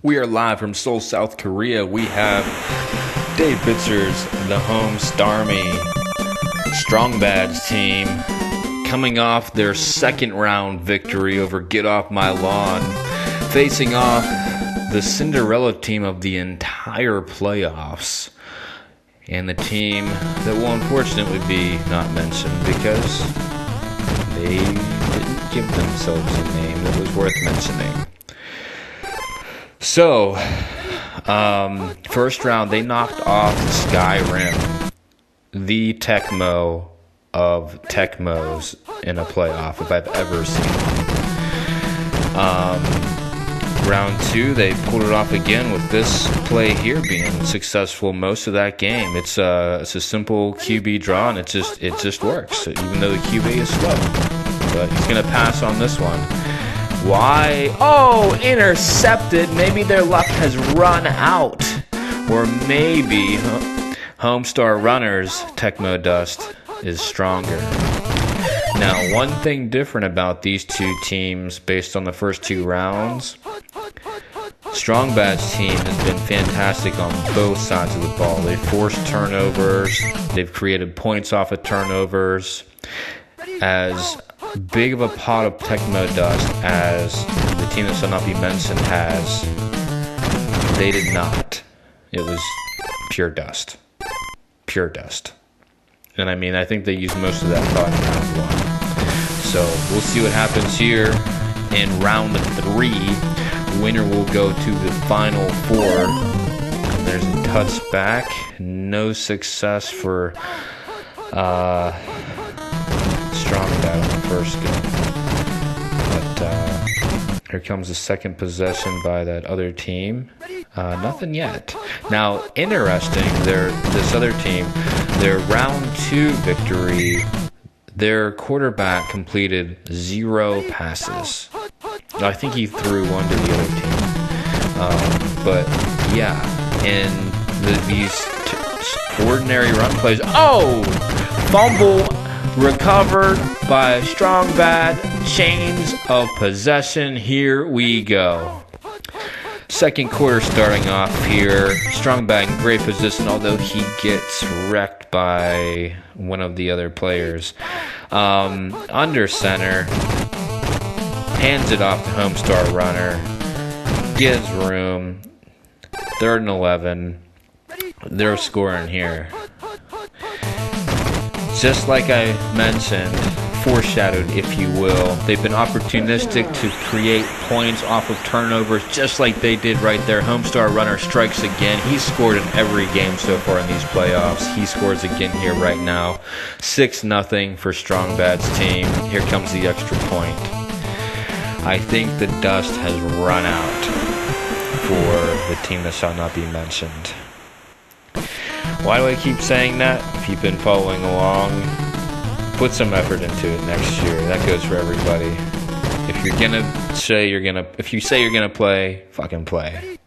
We are live from Seoul, South Korea. We have Dave Bitzers, the home Starmy Strong Badge team, coming off their second round victory over Get Off My Lawn, facing off the Cinderella team of the entire playoffs, and the team that will unfortunately be not mentioned because they didn't give themselves a name that was worth mentioning. So, um, first round, they knocked off Skyrim, the Tecmo of Tecmos in a playoff, if I've ever seen. Um, round two, they pulled it off again with this play here being successful most of that game. It's a it's a simple QB draw, and it just it just works, even though the QB is slow. But he's gonna pass on this one. Why? Oh, intercepted. Maybe their luck has run out. Or maybe Homestar Runners Tecmo Dust is stronger. Now, one thing different about these two teams based on the first two rounds Strong Bad's team has been fantastic on both sides of the ball. They've forced turnovers, they've created points off of turnovers. As big of a pot of Tecmo dust as the team that shall not be mentioned has, they did not. It was pure dust. Pure dust. And I mean, I think they used most of that thought in round one. So we'll see what happens here in round three. Winner will go to the final four. There's a touchback. No success for uh, strong battle first go. But uh, here comes the second possession by that other team. Uh, nothing yet. Now, interesting, their this other team, their round two victory, their quarterback completed zero passes. I think he threw one to the other team. Um, but yeah, and the, these ordinary run plays. Oh, fumble recovered by Strong Bad. Chains of possession. Here we go. Second quarter starting off here. Strong Bad in great position, although he gets wrecked by one of the other players. Um, under center. Hands it off to Homestar Runner. Gives room. Third and 11. They're scoring here just like I mentioned, foreshadowed, if you will, they've been opportunistic to create points off of turnovers, just like they did right there. Homestar Runner strikes again. He's scored in every game so far in these playoffs. He scores again here right now. 6 nothing for Strong Bad's team. Here comes the extra point. I think the dust has run out for the team that shall not be mentioned. Why do I keep saying that? If you've been following along, put some effort into it next year. That goes for everybody. If you're gonna say you're gonna, if you say you're gonna play, fucking play.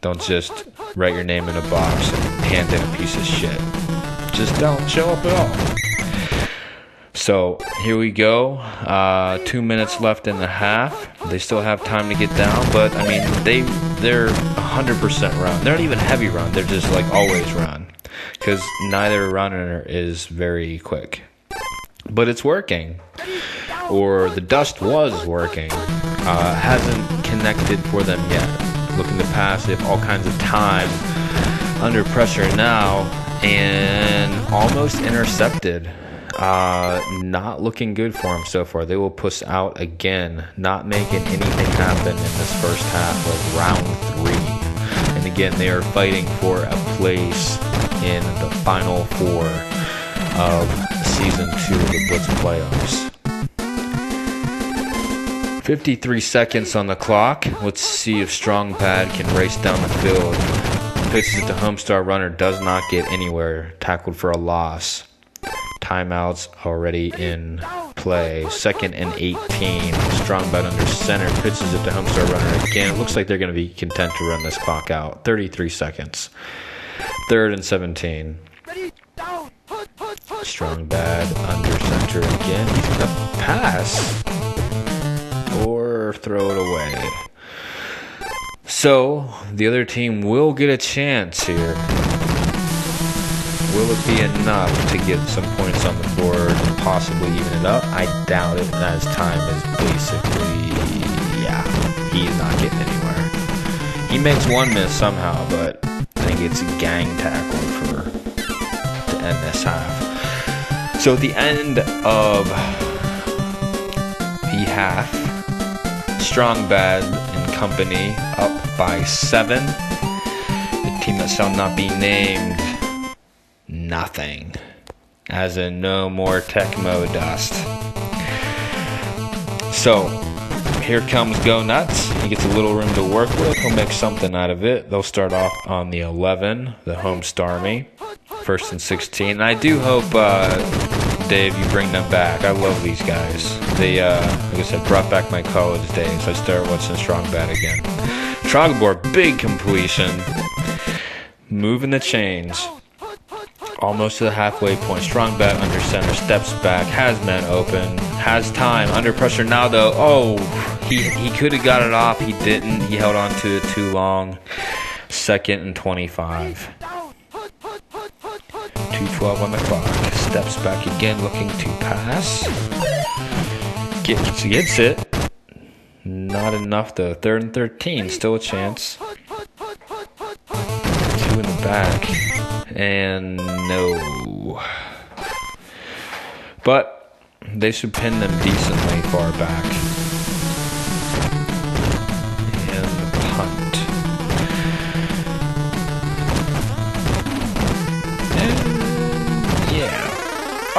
Don't just write your name in a box and hand in a piece of shit. Just don't show up at all. So here we go. Uh, two minutes left in the half. They still have time to get down, but I mean they they're 100% run. They're not even heavy run. They're just like always run because neither runner is very quick. But it's working, or the dust was working. Uh, hasn't connected for them yet. Looking to pass, they have all kinds of time under pressure now, and almost intercepted. Uh, not looking good for them so far. They will push out again, not making anything happen in this first half of round three. And again, they are fighting for a place in the final four of season two of the Blitz playoffs. 53 seconds on the clock. Let's see if Strong Bad can race down the field. Pitches it to Homestar Runner, does not get anywhere. Tackled for a loss. Timeouts already in play. Second and 18. Strong Bad under center. Pitches it to Homestar Runner again. It looks like they're going to be content to run this clock out. 33 seconds. Third and 17. Strong bad under center again. He's to pass or throw it away. So the other team will get a chance here. Will it be enough to get some points on the board and possibly even it up? I doubt it, as time is basically, yeah, he's not getting anywhere. He makes one miss somehow, but It's a gang tackle for to end this half. So at the end of the half, Strong Bad and Company up by seven. The team that shall not be named nothing. As in, no more Tecmo dust. So, here comes Go Nuts. He gets a little room to work with. He'll make something out of it. They'll start off on the 11, the home Starmy, first and 16. And I do hope, uh, Dave, you bring them back. I love these guys. They, uh, like I said, brought back my college days. I started watching Strong Bad again. Trogador, big completion. Moving the chains almost to the halfway point. Strong Bad under center, steps back, has men open, has time, under pressure now though. Oh, he, could have got it off, he didn't. He held on to it too long. Second and 25. 212 on the clock. Steps back again, looking to pass. Gets, gets it. Not enough though. Third and 13, still a chance. Two in the back. And no. But they should pin them decently far back.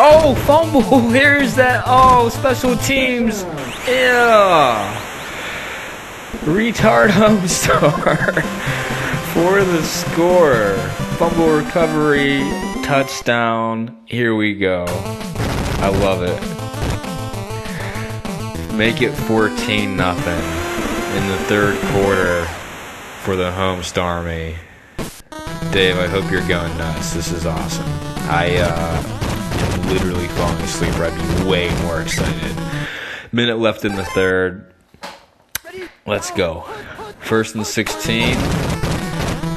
Oh, fumble! Here's that. Oh, special teams. Yeah. Retard home star for the score. Fumble recovery, touchdown. Here we go. I love it. Make it 14 nothing in the third quarter for the home Starmy. Dave, I hope you're going nuts. This is awesome. I uh, or I'd be way more excited. Minute left in the third. Let's go. First and 16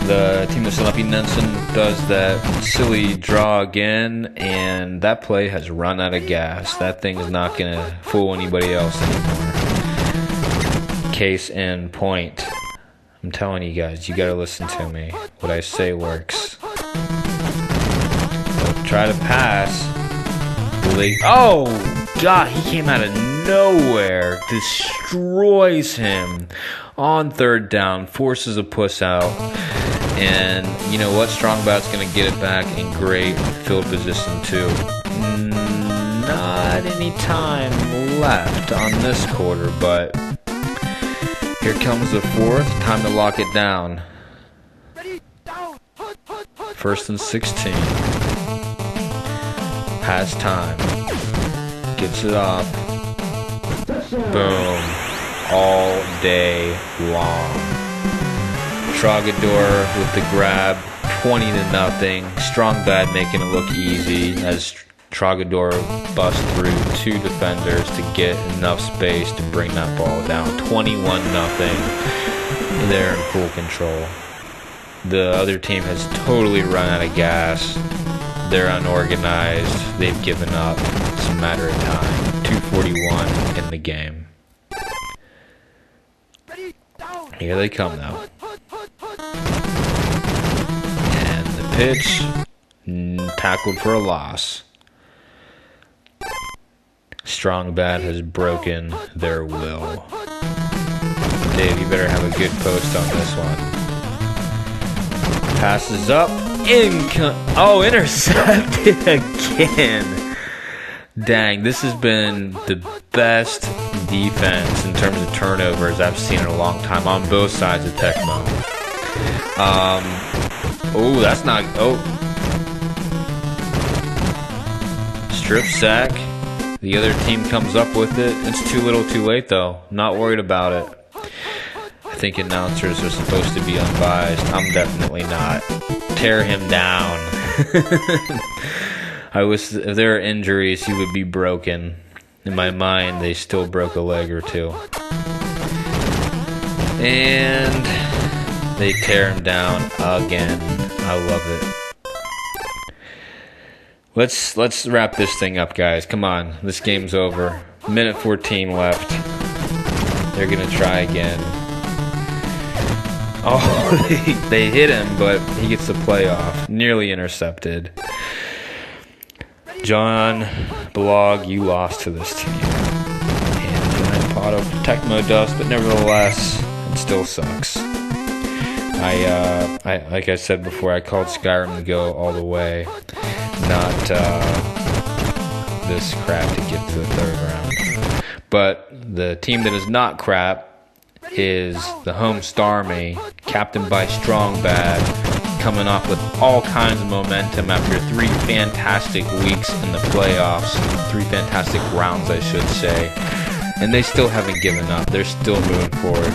the team of Salapi Nelson does that silly draw again, and that play has run out of gas. That thing is not going to fool anybody else anymore. Case in point. I'm telling you guys, you got to listen to me. What I say works. So try to pass. Oh, God, he came out of nowhere, destroys him on third down, forces a puss out. And you know what? Strong Bad's going to get it back in great field position, too. Mm, not any time left on this quarter, but here comes the fourth. Time to lock it down. First and 16. Has time. Gets it off. Boom. All day long. Trogador with the grab, 20 to nothing. Strong bad making it look easy as Trogador bust through two defenders to get enough space to bring that ball down. 21 nothing. They're in full control. The other team has totally run out of gas. They're unorganized. They've given up. It's a matter of time. 241 in the game. Here they come though. And the pitch tackled for a loss. Strong Bad has broken their will. Dave, you better have a good post on this one. Passes up. Oh, intercepted again. Dang, this has been the best defense in terms of turnovers I've seen in a long time on both sides of Tecmo. Um, oh, that's not. Oh, strip sack. The other team comes up with it. It's too little, too late, though. Not worried about it. I think announcers are supposed to be unbiased. I'm definitely not. Tear him down. I was if there are injuries, he would be broken. In my mind, they still broke a leg or two. And they tear him down again. I love it. Let's let's wrap this thing up, guys. Come on, this game's over. Minute 14 left. They're gonna try again. Oh, they, hit him, but he gets the playoff. Nearly intercepted. John Blog, you lost to this team. And giant pot of Tecmo dust, but nevertheless, it still sucks. I, uh, I, like I said before, I called Skyrim to go all the way, not uh, this crap to get to the third round. But the team that is not crap is the home Starmy, captained by Strong Bad, coming off with all kinds of momentum after three fantastic weeks in the playoffs, three fantastic rounds, I should say. And they still haven't given up. They're still moving forward.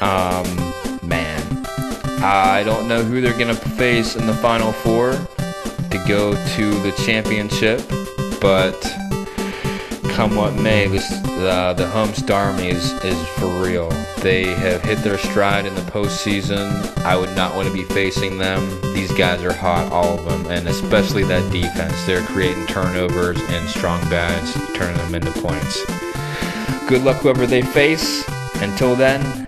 Um, man, I don't know who they're gonna face in the final four to go to the championship, but come what may, this uh, the home Starmy is, is for real. They have hit their stride in the postseason. I would not want to be facing them. These guys are hot, all of them, and especially that defense. They're creating turnovers and Strong Bad's, turning them into points. Good luck, whoever they face. Until then,